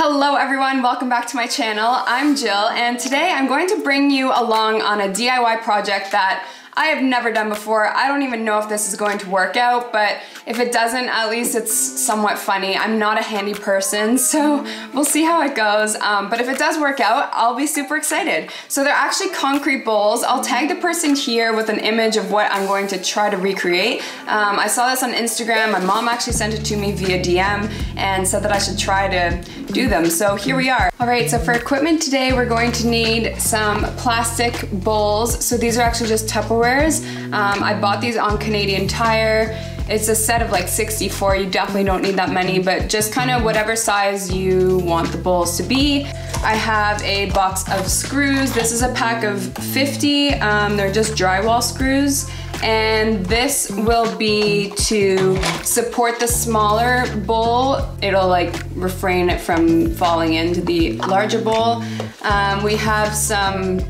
Hello everyone, welcome back to my channel. I'm Gill and today I'm going to bring you along on a DIY project that I have never done before. I don't even know if this is going to work out, but if it doesn't, at least it's somewhat funny. I'm not a handy person, so we'll see how it goes. Um, but if it does work out, I'll be super excited. So they're actually concrete bowls. I'll tag the person here with an image of what I'm going to try to recreate. Um, I saw this on Instagram. My mom actually sent it to me via DM and said that I should try to do them. So here we are. All right, so for equipment today, we're going to need some plastic bowls. So these are actually just Um, I bought these on Canadian Tire. It's a set of like 64, you definitely don't need that many, but just kind of whatever size you want the bowls to be. I have a box of screws. This is a pack of 50. Um, they're just drywall screws and this will be to support the smaller bowl. It'll like refrain it from falling into the larger bowl. Um, we have some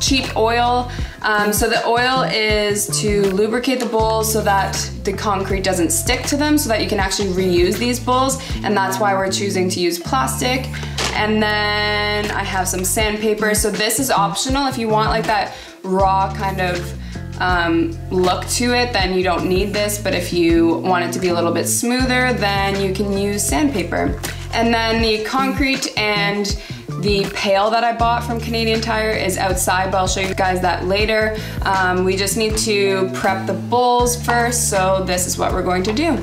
cheap oil. Um, so the oil is to lubricate the bowls so that the concrete doesn't stick to them so that you can actually reuse these bowls and that's why we're choosing to use plastic. And then I have some sandpaper. So this is optional if you want like that raw kind of um, look to it, then you don't need this. But if you want it to be a little bit smoother, then you can use sandpaper. And then the concrete and the pail that I bought from Canadian Tire is outside, but I'll show you guys that later. Um, we just need to prep the bowls first, so this is what we're going to do.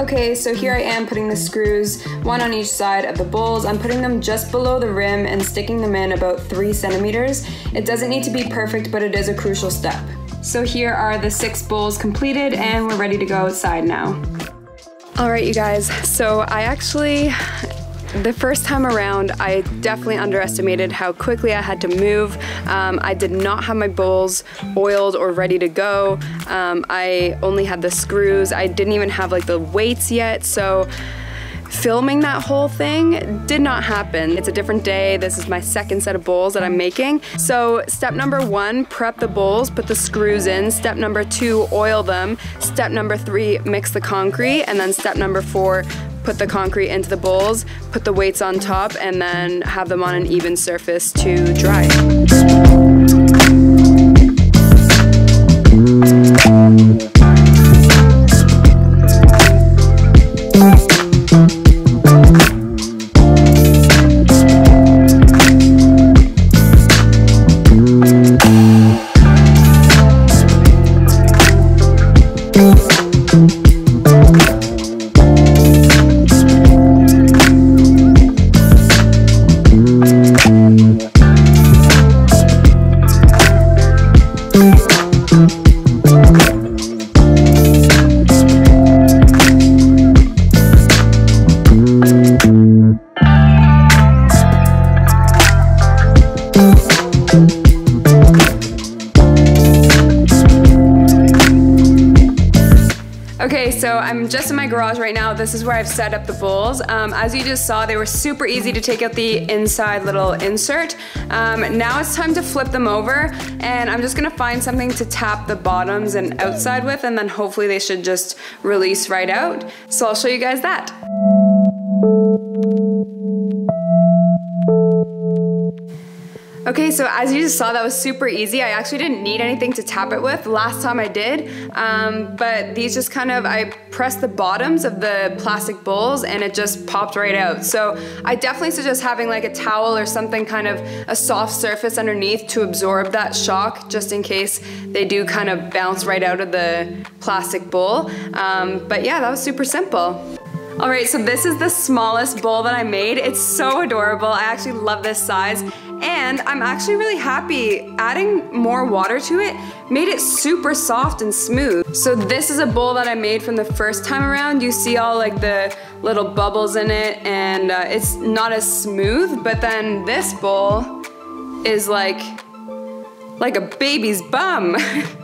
Okay, so here I am putting the screws, one on each side of the bowls. I'm putting them just below the rim and sticking them in about three centimeters. It doesn't need to be perfect, but it is a crucial step. So here are the six bowls completed and we're ready to go outside now. All right, you guys, so I actually, the first time around, I definitely underestimated how quickly I had to move. Um, I did not have my bowls oiled or ready to go. Um, I only had the screws. I didn't even have like the weights yet, so filming that whole thing did not happen. It's a different day. This is my second set of bowls that I'm making. So step number one, prep the bowls, put the screws in. Step number two, oil them. Step number three, mix the concrete. And then step number four, put the concrete into the bowls, put the weights on top, and then have them on an even surface to dry. Right now. This is where I've set up the bowls. Um, as you just saw, they were super easy to take out the inside little insert. Um, now it's time to flip them over and I'm just gonna find something to tap the bottoms and outside with and then hopefully they should just release right out. So I'll show you guys that. Okay, so as you just saw, that was super easy. I actually didn't need anything to tap it with last time I did, um, but these just kind of, I pressed the bottoms of the plastic bowls and it just popped right out. So I definitely suggest having like a towel or something kind of a soft surface underneath to absorb that shock just in case they do kind of bounce right out of the plastic bowl. Um, but yeah, that was super simple. All right, so this is the smallest bowl that I made. It's so adorable. I actually love this size. And I'm actually really happy. Adding more water to it made it super soft and smooth. So this is a bowl that I made from the first time around. You see all like the little bubbles in it and uh, it's not as smooth, but then this bowl is like, like a baby's bum.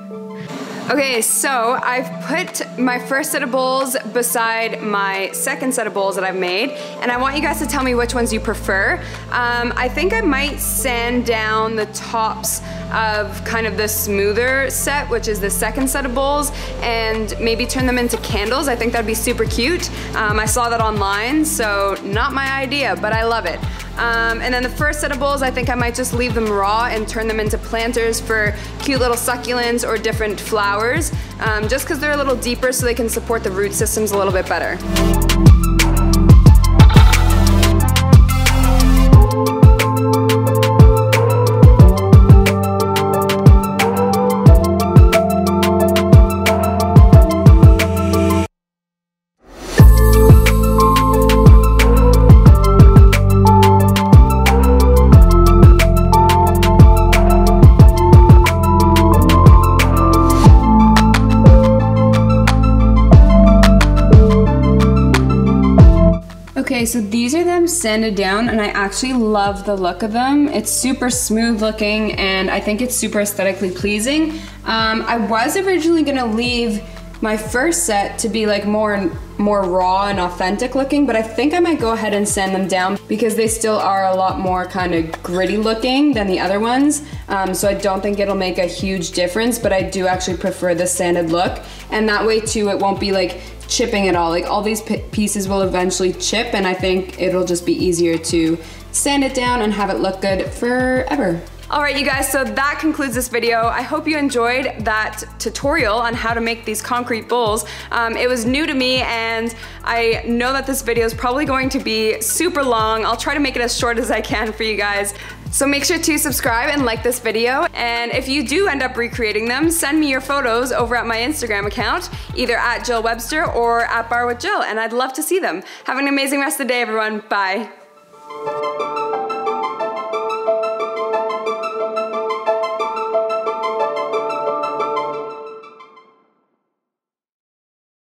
Okay, so I've put my first set of bowls beside my second set of bowls that I've made, and I want you guys to tell me which ones you prefer. Um, I think I might sand down the tops of kind of the smoother set, which is the second set of bowls, and maybe turn them into candles. I think that'd be super cute. Um, I saw that online, so not my idea, but I love it. Um, and then the first set of bowls, I think I might just leave them raw and turn them into planters for cute little succulents or different flowers, um, just because they're a little deeper so they can support the root systems a little bit better. Okay, so these are them sanded down and I actually love the look of them. It's super smooth looking and I think it's super aesthetically pleasing. Um, I was originally gonna leave my first set to be like more and more raw and authentic looking, but I think I might go ahead and sand them down because they still are a lot more kind of gritty looking than the other ones. Um, so I don't think it'll make a huge difference, but I do actually prefer the sanded look. And that way too, it won't be like chipping at all. Like all these pieces will eventually chip and I think it'll just be easier to sand it down and have it look good forever. All right, you guys, so that concludes this video. I hope you enjoyed that tutorial on how to make these concrete bowls. Um, it was new to me and I know that this video is probably going to be super long. I'll try to make it as short as I can for you guys. So make sure to subscribe and like this video. And if you do end up recreating them, send me your photos over at my Instagram account, either at Gill Webster or at Barre with Gill, and I'd love to see them. Have an amazing rest of the day, everyone. Bye.